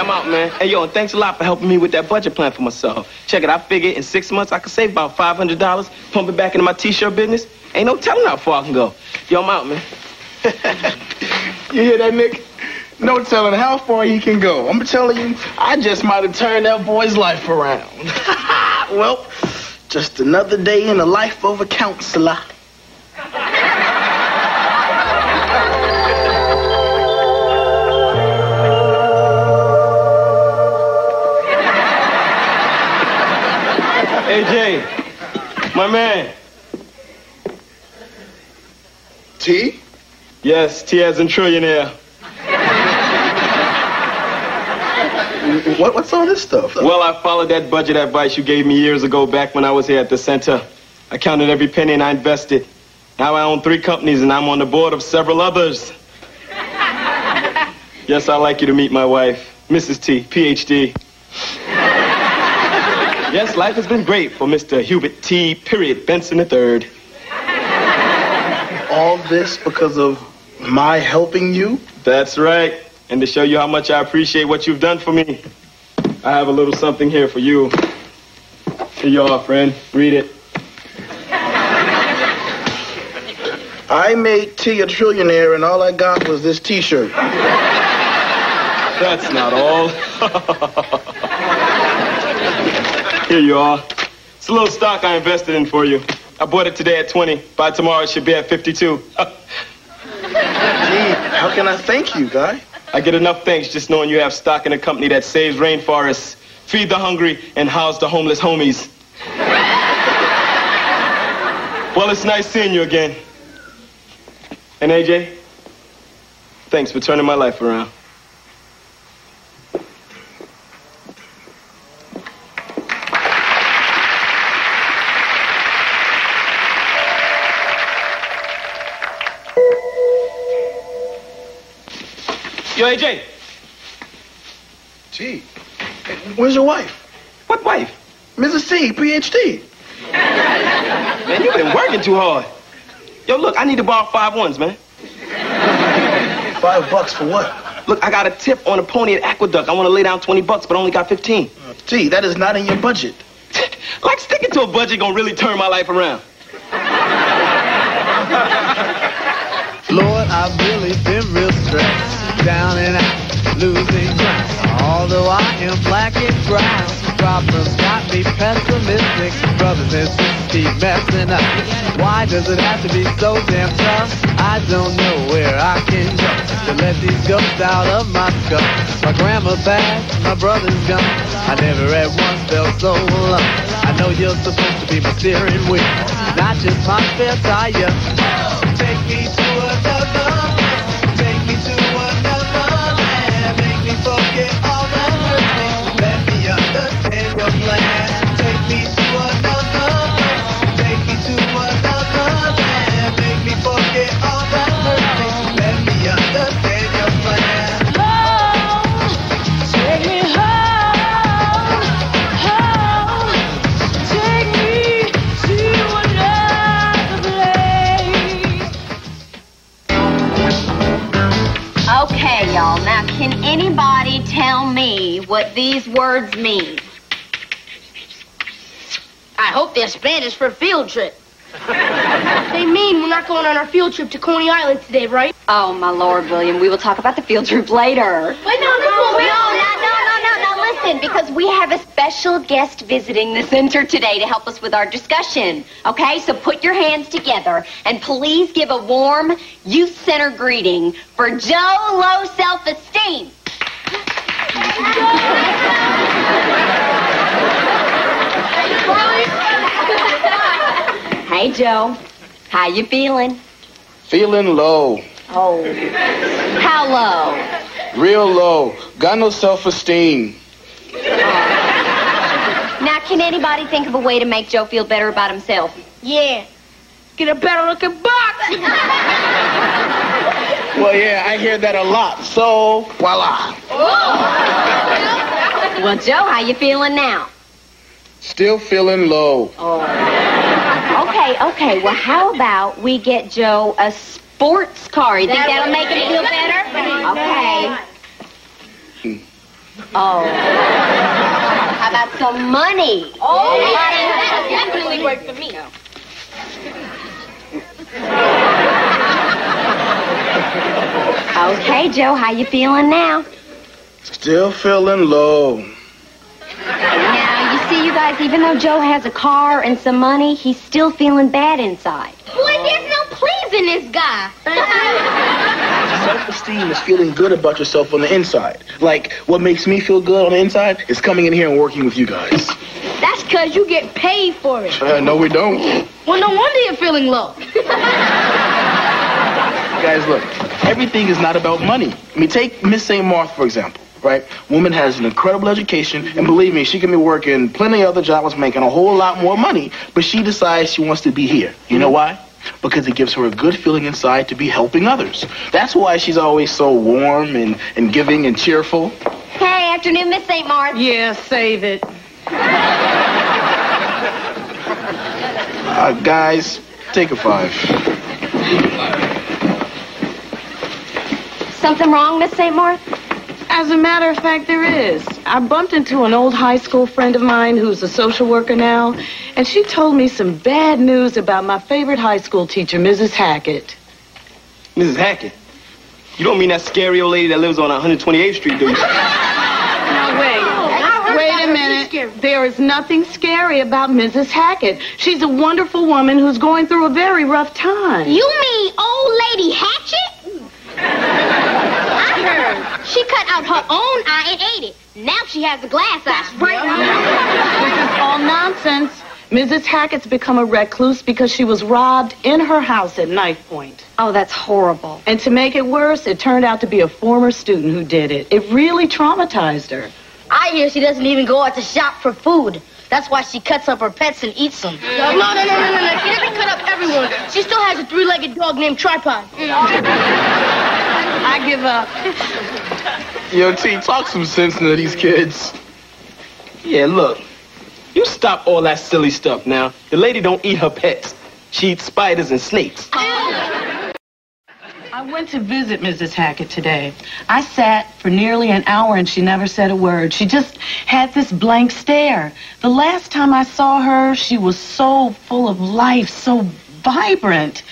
I'm out, man. Hey, yo, and thanks a lot for helping me with that budget plan for myself. Check it, I figure in six months I could save about $500, pump it back into my t-shirt business. Ain't no telling how far I can go. Yo, I'm out, man. You hear that, Nick? No telling how far he can go. I'm telling you, I just might have turned that boy's life around. well, just another day in the life of a counselor. My man. T? Yes, T as in trillionaire. What, what's all this stuff? Well, I followed that budget advice you gave me years ago back when I was here at the center. I counted every penny and I invested. Now I own three companies and I'm on the board of several others. yes, I'd like you to meet my wife, Mrs. T, PhD. Yes, life has been great for Mr. Hubert T. Period Benson III. all this because of my helping you? That's right. And to show you how much I appreciate what you've done for me, I have a little something here for you. Here you are, friend. Read it. I made T a trillionaire and all I got was this t-shirt. That's not all. Here you are. It's a little stock I invested in for you. I bought it today at 20. By tomorrow, it should be at 52. Gee, how can I thank you, guy? I get enough thanks just knowing you have stock in a company that saves rainforests, feed the hungry, and house the homeless homies. well, it's nice seeing you again. And AJ, thanks for turning my life around. AJ, Gee, where's your wife? what wife? Mrs. C, PhD. Man, you've been working too hard. Yo, look, I need to borrow five ones, man. Five bucks for what? Look, I got a tip on a pony at Aqueduct. I want to lay down 20 bucks, but I only got 15. Gee, that is not in your budget. like sticking to a budget gonna really turn my life around. Lord, I've really been real stressed, down and out, losing ground. Although I am black and brown, problems got me pessimistic. Brothers and sisters keep messing up. Why does it have to be so damn tough? I don't know where I can go to let these ghosts out of my skull. My grandma passed, my brother's gone. I never at once felt so alone. I know you're supposed to be my steering wheel, not just my spare tire. Take me y'all. Now, can anybody tell me what these words mean? I hope they're Spanish for a field trip. they mean we're not going on our field trip to Coney Island today, right? Oh, my Lord, William. We will talk about the field trip later. Wait, no, no, No, no, no, no, no. Because we have a special guest visiting the center today to help us with our discussion. Okay, so put your hands together and please give a warm youth center greeting for Joe Low Self Esteem. Hey, Joe. How you feeling? Feeling low, Oh. How low? real low. Got no self-esteem. Now, can anybody think of a way to make Joe feel better about himself? Yeah. Get a better looking box. Well, yeah, I hear that a lot. So, voila. Well, Joe, how you feeling now? Still feeling low. Oh. Okay, okay. Well, how about we get Joe a sports car. You think that'll make him feel better? Okay. Hmm. Oh. How about some money? Oh, that definitely worked for me. Okay, Joe, how you feeling now? Still feeling low. Now, you see, you guys, even though Joe has a car and some money, he's still feeling bad inside. Boy, there's no pleasing this guy. Self-esteem is feeling good about yourself on the inside. Like, what makes me feel good on the inside is coming in here and working with you guys. That's because you get paid for it. Uh, no, we don't. Well, no wonder you're feeling low. Guys, look, everything is not about money. I mean, take Miss St. Martha, for example, right? Woman has an incredible education, and believe me, she can be working plenty of other jobs, making a whole lot more money, but she decides she wants to be here. You know why? Because it gives her a good feeling inside to be helping others. That's why she's always so warm and, and giving and cheerful. Hey, afternoon, Miss St. Martha. Yeah, save it. Uh, guys, take a five. Something wrong, Miss St. Martha? As a matter of fact, there is. I bumped into an old high school friend of mine who's a social worker now, and she told me some bad news about my favorite high school teacher, Mrs. Hackett. Mrs. Hackett. You don't mean that scary old lady that lives on 128th Street, do you? Now, wait. Oh, wait a minute. There is nothing scary about Mrs. Hackett. She's a wonderful woman who's going through a very rough time. You mean old lady Hatchet? She cut out her own eye and ate it. Now she has a glass eye. This is all nonsense. Mrs. Hackett's become a recluse because she was robbed in her house at knife point. Oh, that's horrible. And to make it worse, it turned out to be a former student who did it. It really traumatized her. I hear she doesn't even go out to shop for food. That's why she cuts up her pets and eats them. No, no, no, no, no, no. She doesn't cut up everyone. She still has a three-legged dog named Tripod. Mm. I give up. Yo, T, talk some sense into these kids. Yeah, look. You stop all that silly stuff now. The lady don't eat her pets. She eats spiders and snakes. I went to visit Mrs. Hackett today. I sat for nearly an hour and she never said a word. She just had this blank stare. The last time I saw her, she was so full of life, so vibrant.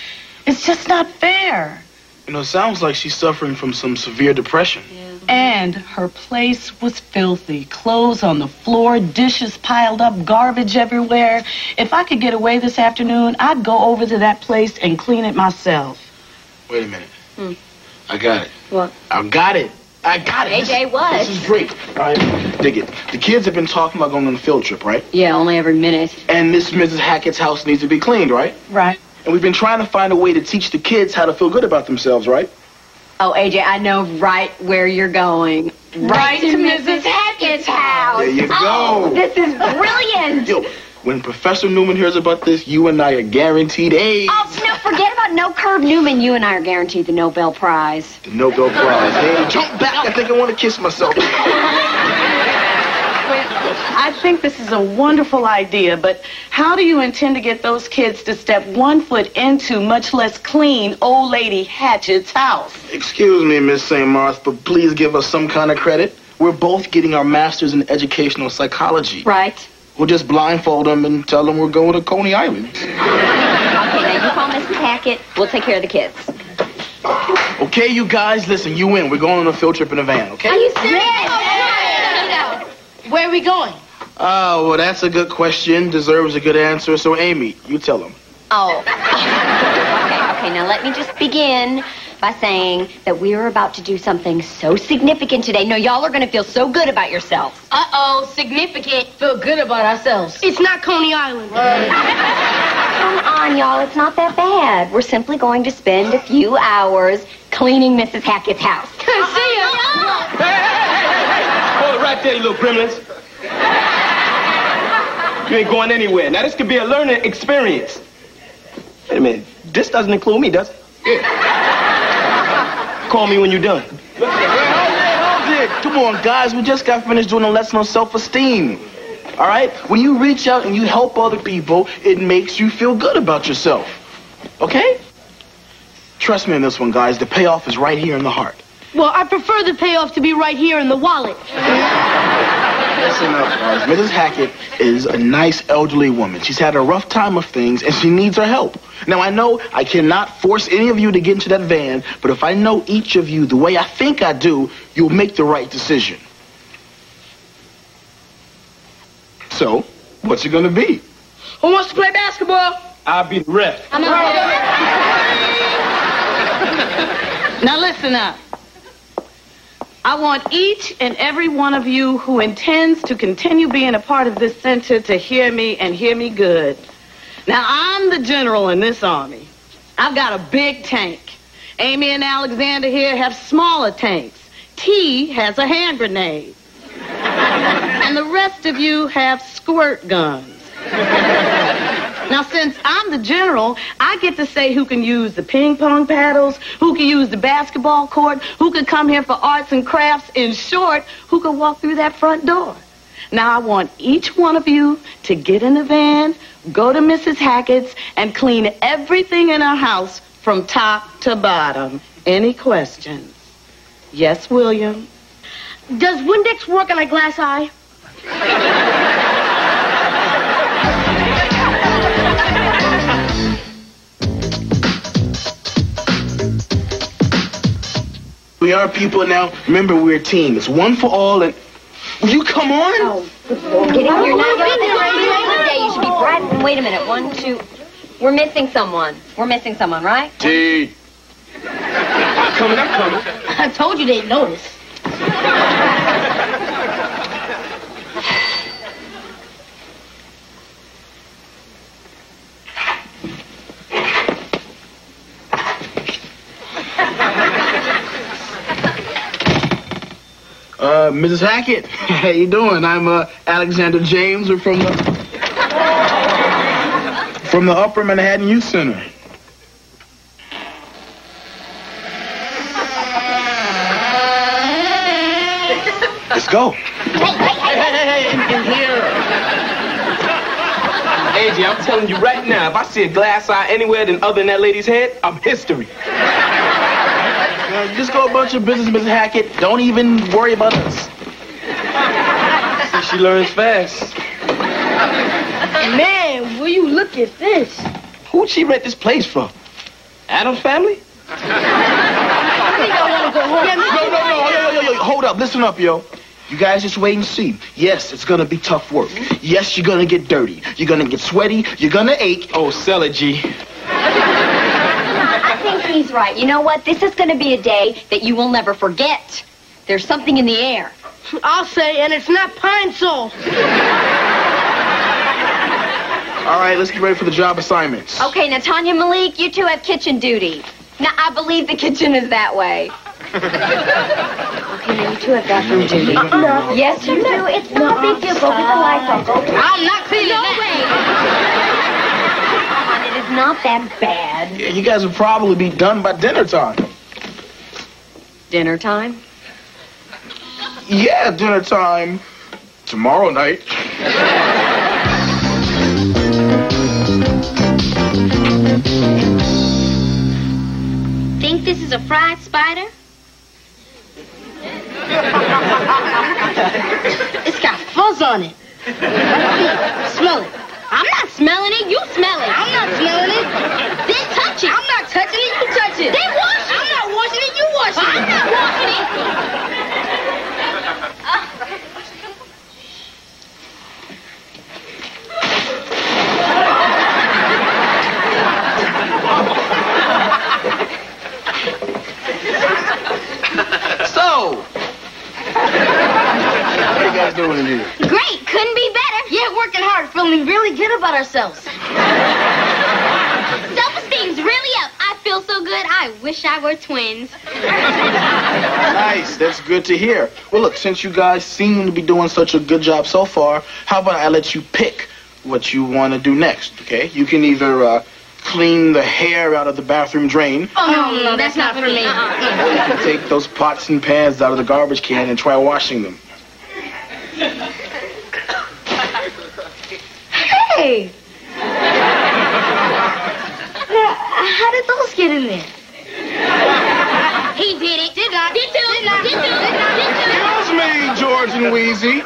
It's just not fair. You know, it sounds like she's suffering from some severe depression. And her place was filthy. Clothes on the floor, dishes piled up, garbage everywhere. If I could get away this afternoon, I'd go over to that place and clean it myself. Wait a minute. Hmm. I got it. What? I got it. I got it. AJ, This- what? This is great. All right, dig it. The kids have been talking about going on a field trip, right? Yeah, only every minute. And Miss Mrs. Hackett's house needs to be cleaned, right? Right. And we've been trying to find a way to teach the kids how to feel good about themselves, right? Oh, AJ, I know right where you're going. Right, to Mrs. Hackett's house. There you go. Oh, this is brilliant. Yo, when Professor Newman hears about this, you and I are guaranteed A's. Oh, no, forget about No Curve Newman. You and I are guaranteed the Nobel Prize. The Nobel Prize. Hey, jump back. I think I want to kiss myself. I think this is a wonderful idea, but how do you intend to get those kids to step one foot into, much less clean, old lady Hatchet's house? Excuse me, Miss St. Martha, but please give us some kind of credit. We're both getting our masters in educational psychology. Right. We'll just blindfold them and tell them we're going to Coney Island. Okay, now you call Mrs. Hackett. We'll take care of the kids. Okay, you guys, listen, you win. We're going on a field trip in a van, okay? Are you serious? Where are we going? Oh, well, that's a good question. Deserves a good answer. So, Amy, you tell them. Oh. okay, okay, now let me just begin by saying that we are about to do something so significant today. No, y'all are going to feel so good about yourselves. Uh-oh, significant. Feel good about ourselves. It's not Coney Island. Right. Come on, y'all, it's not that bad. We're simply going to spend a few hours cleaning Mrs. Hackett's house. See ya. Hey, hey, hey, hey. Hold it right there, you little gremlins. You ain't going anywhere. Now, this could be a learning experience. Wait a minute. This doesn't include me, does it? Call me when you're done. Come on, guys. We just got finished doing a lesson on self-esteem. All right? When you reach out and you help other people, it makes you feel good about yourself. Okay? trust me on this one, guys. The payoff is right here in the heart. Well, I prefer the payoff to be right here in the wallet. Listen up, guys. Mrs. Hackett is a nice elderly woman. She's had a rough time of things, and she needs our help. Now, I know I cannot force any of you to get into that van, but if I know each of you the way I think I do, you'll make the right decision. So, what's it gonna be? Who wants to play basketball? I'll be the ref. I'm Now listen up. I want each and every one of you who intends to continue being a part of this center to hear me and hear me good. Now, I'm the general in this army. I've got a big tank. Amy and Alexander here have smaller tanks. T has a hand grenade. and the rest of you have squirt guns. Now, since I'm the general, I get to say who can use the ping pong paddles, who can use the basketball court, who can come here for arts and crafts. In short, who can walk through that front door. Now, I want each one of you to get in the van, go to Mrs. Hackett's, and clean everything in her house from top to bottom. Any questions? Yes, William? Does Windex work on a glass eye? We are people now. Remember, we're a team. It's one for all, and will you come on? Oh. Get in here now. You're on day. You should be bright. Wait a minute. One, two. We're missing someone. We're missing someone, right? T. I'm coming, I'm coming. I told you they'd notice. Uh, Mrs. Hackett, how you doing? I'm uh, Alexander James. We're from the from the Upper Manhattan Youth Center. Let's go. In here, AJ, I'm telling you right now, if I see a glass eye anywhere than other than that lady's head, I'm history. You just go a bunch of business, Mrs. Hackett. Don't even worry about us. See, she learns fast. Man, will you look at this? Who'd she rent this place from? Addams family? I think I want to go home. No, no, no, yo, yo, yo, yo, hold up, listen up, yo. You guys just wait and see. Yes, it's gonna be tough work. Yes, you're gonna get dirty. You're gonna get sweaty. You're gonna ache. Oh, sell it, G. I he's right. You know what? This is going to be a day that you will never forget. There's something in the air. I'll say, and it's not Pine-Sol. All right, let's get ready for the job assignments. Okay, now Tanya Malik, you two have kitchen duty. Now I believe the kitchen is that way. okay, now you two have bathroom duty. No. Yes, you do. It's not a big deal. Go get the lights on. Go. I'm not cleaning No that. way. Come on, it is not that bad. Yeah, you guys will probably be done by dinner time. Dinner time. Yeah, dinner time. Tomorrow night. Think this is a fried spider? it's got fuzz on it. Smell it. I'm not smelling it. You smell it. I'm not smelling it. Then touch it. I'm not touching it. You touch it. Then wash it. I'm not washing it. You wash it. I'm not washing it. So, what are you guys doing in here? Great. Couldn't be better. Yeah, working hard. Feeling really good about ourselves. Self-esteem's really up. I feel so good. I wish I were twins. Nice. That's good to hear. Well, look, since you guys seem to be doing such a good job so far, how about I let you pick what you want to do next, okay? You can either uh, clean the hair out of the bathroom drain, Oh, no, no, that's not for me. Uh-uh. or you can take those pots and pans out of the garbage can and try washing them. Hey! now, how did those get in there? He did it. Did not. Did you? Did not. Did you? Did I? Did you? It me, George and Weezy.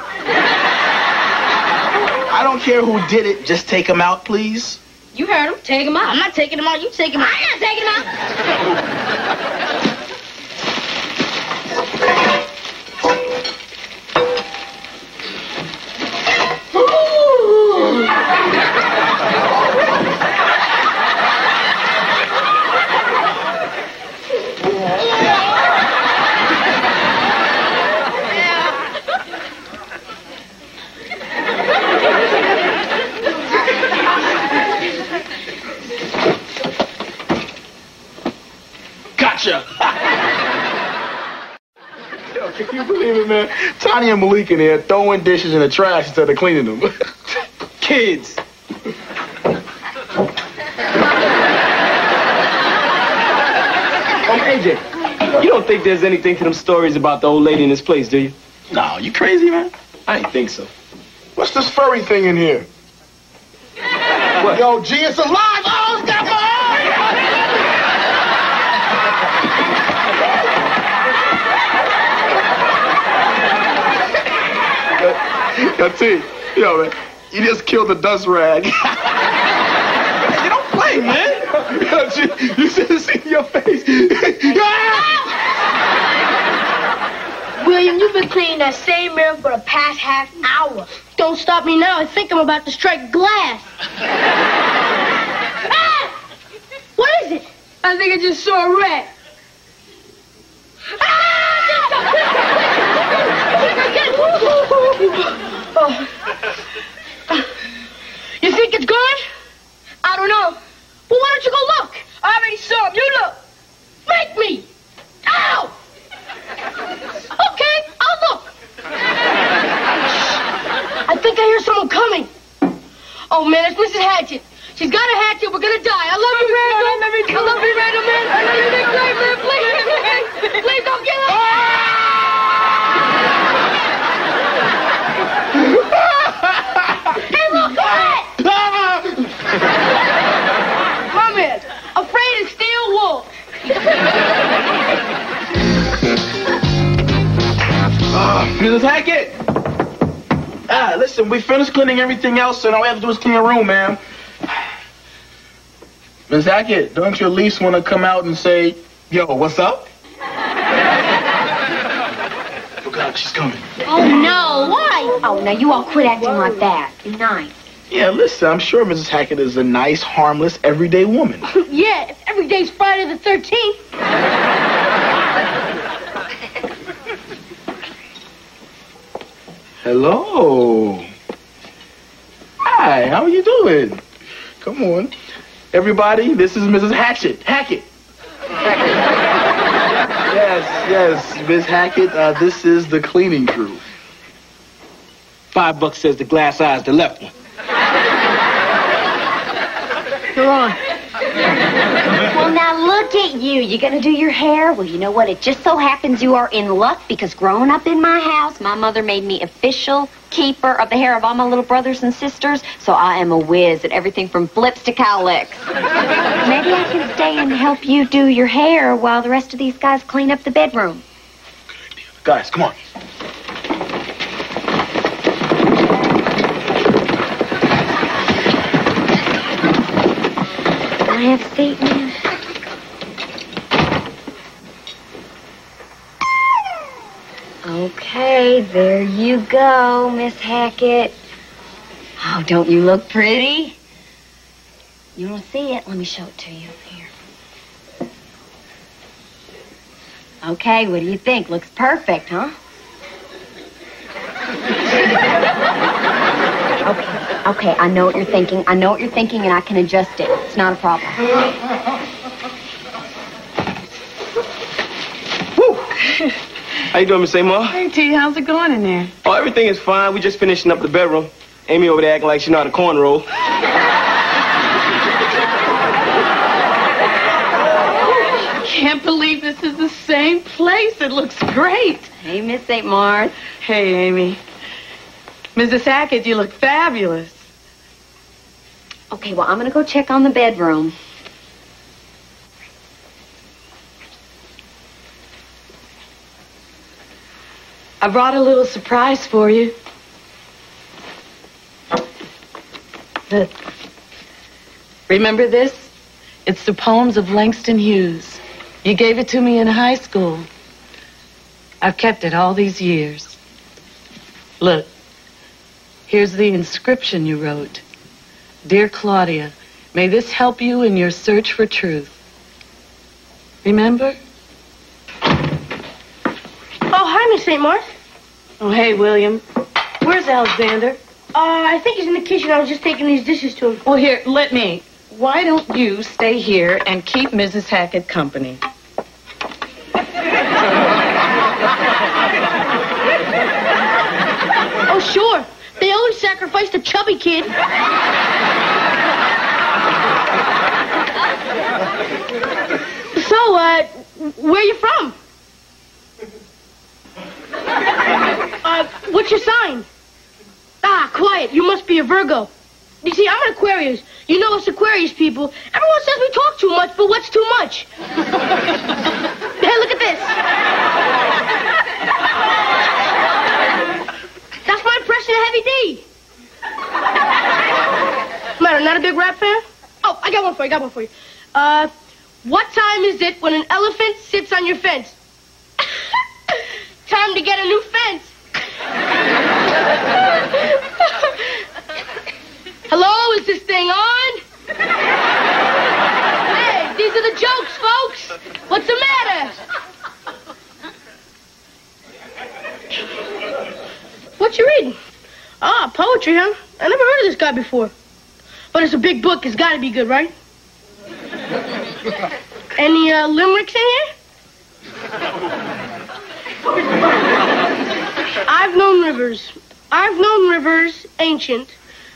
I don't care who did it. Just take them out, please. You heard him. Take him out. I'm not taking them out. You take him out. I'm not taking them out. Malik in here throwing dishes in the trash instead of cleaning them. Kids. Um, AJ, you don't think there's anything to them stories about the old lady in this place, do you? no, you crazy, man? I ain't think so. What's this furry thing in here? What? Yo, G, it's alive! Oh, it's got my eye! Yo, T, yo, man, you just killed the dust rag. you don't play, man. Yo, G, you should have seen your face. William, you've been cleaning that same mirror for the past half hour. Don't stop me now. I think I'm about to strike glass. ah! What is it? I think I just saw a rat. Ah! You think it's gone? I don't know. Well, why don't you go look? I already saw him. You look. Make me. Ow! Okay, I'll look. I think I hear someone coming. Oh man, it's Mrs. Hatchet. She's got a hatchet. We're gonna die. I love you, Randall. I love you, Randall, man. I love you, man. Please, please, please don't get up. Mrs. Hackett. Ah, listen, we finished cleaning everything else, so all we have to do is clean your room, ma'am. Ms. Hackett, don't you at least want to come out and say, yo, what's up? Oh, God, she's coming. Oh no, why? Oh, now you all quit acting like that. Be nice. Yeah, listen, I'm sure Mrs. Hackett is a nice, harmless, everyday woman. Yeah, if every day's Friday the 13th. Hello. Hi, how are you doing? Come on. Everybody, this is Mrs. Hatchet. Hackett. yes, yes, Miss Hackett, uh, this is the cleaning crew. Five bucks says the glass eye's the left one. You're on. Well, now look at you. You gonna do your hair? Well, you know what? It just so happens you are in luck because growing up in my house, my mother made me official keeper of the hair of all my little brothers and sisters. So I am a whiz at everything from flips to cowlicks. Maybe I can stay and help you do your hair while the rest of these guys clean up the bedroom. Guys, come on. I have a Okay, there you go, Miss Hackett. Oh, don't you look pretty? You to see it? Let me show it to you. Here. Okay, what do you think? Looks perfect, huh? Okay, okay, I know what you're thinking. I know what you're thinking, and I can adjust it. It's not a problem. How you doing, Miss Amar? Hey, T, how's it going in there? Oh, everything is fine. We just finishing up the bedroom. Amy over there acting like she know how to cornrow. Can't believe this is the same place. It looks great. Hey, Miss St. Mars. Hey, Amy. Mrs. Hackett, you look fabulous. Okay, well, I'm gonna go check on the bedroom. I brought a little surprise for you. Look. Remember this? It's the poems of Langston Hughes. You gave it to me in high school. I've kept it all these years. Look, here's the inscription you wrote. Dear Claudia, may this help you in your search for truth. Remember? Oh, hi, Miss St. Martha. Oh, hey, William. Where's Alexander? Uh, I think he's in the kitchen. I was just taking these dishes to him. Well, here, let me. Why don't you stay here and keep Mrs. Hackett company? Oh, sure. They always sacrifice the chubby kid. so, uh, where are you from? Uh, what's your sign? Ah, quiet. You must be a Virgo. You see, I'm an Aquarius. You know us Aquarius people. Everyone says we talk too much, but what's too much? hey, look at this. That's my impression of Heavy D. Matter, not a big rap fan? Oh, I got one for you, I got one for you. Uh, what time is it when an elephant sits on your fence? time to get a new fence. Hello, is this thing on? hey, these are the jokes, folks. What's the matter? What you reading? Ah, poetry, huh? I never heard of this guy before. But it's a big book. It's got to be good, right? Any uh, limericks in here? I've known rivers. I've known rivers ancient.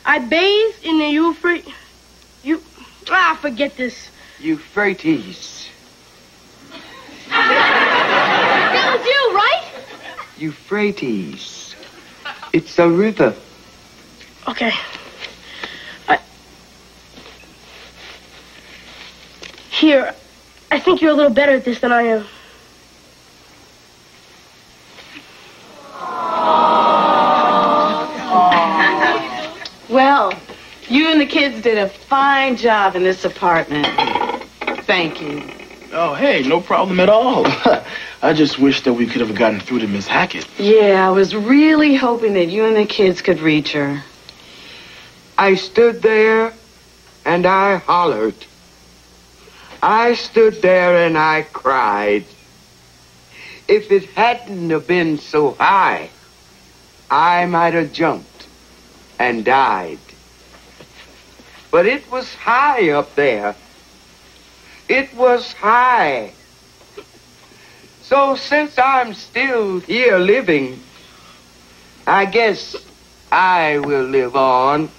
I bathed in the Euphrates. You ah, forget this. Euphrates. That was you, right? Euphrates. It's a river. Okay. I... Here, I think you're a little better at this than I am. Well, you and the kids did a fine job in this apartment. Thank you. Oh, hey, no problem at all. I just wish that we could have gotten through to Miss Hackett. Yeah, I was really hoping that you and the kids could reach her. I stood there and I hollered. I stood there and I cried. If it hadn't have been so high, I might have jumped and died. But it was high up there. It was high. So since I'm still here living, I guess I will live on.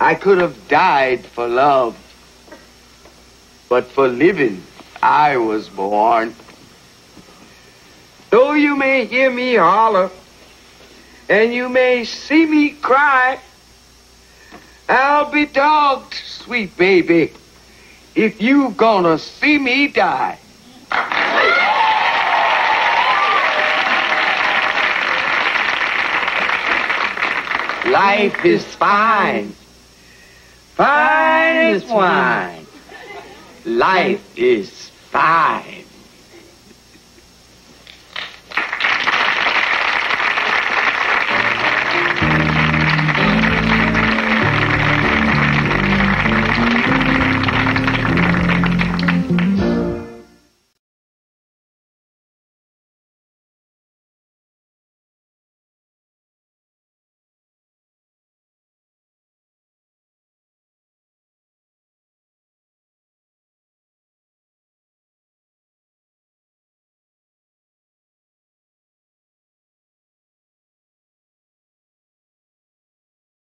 I could have died for love, but for living I was born. Though you may hear me holler, and you may see me cry, I'll be dogged, sweet baby, if you gonna see me die. Life is fine, fine as wine. Life is fine.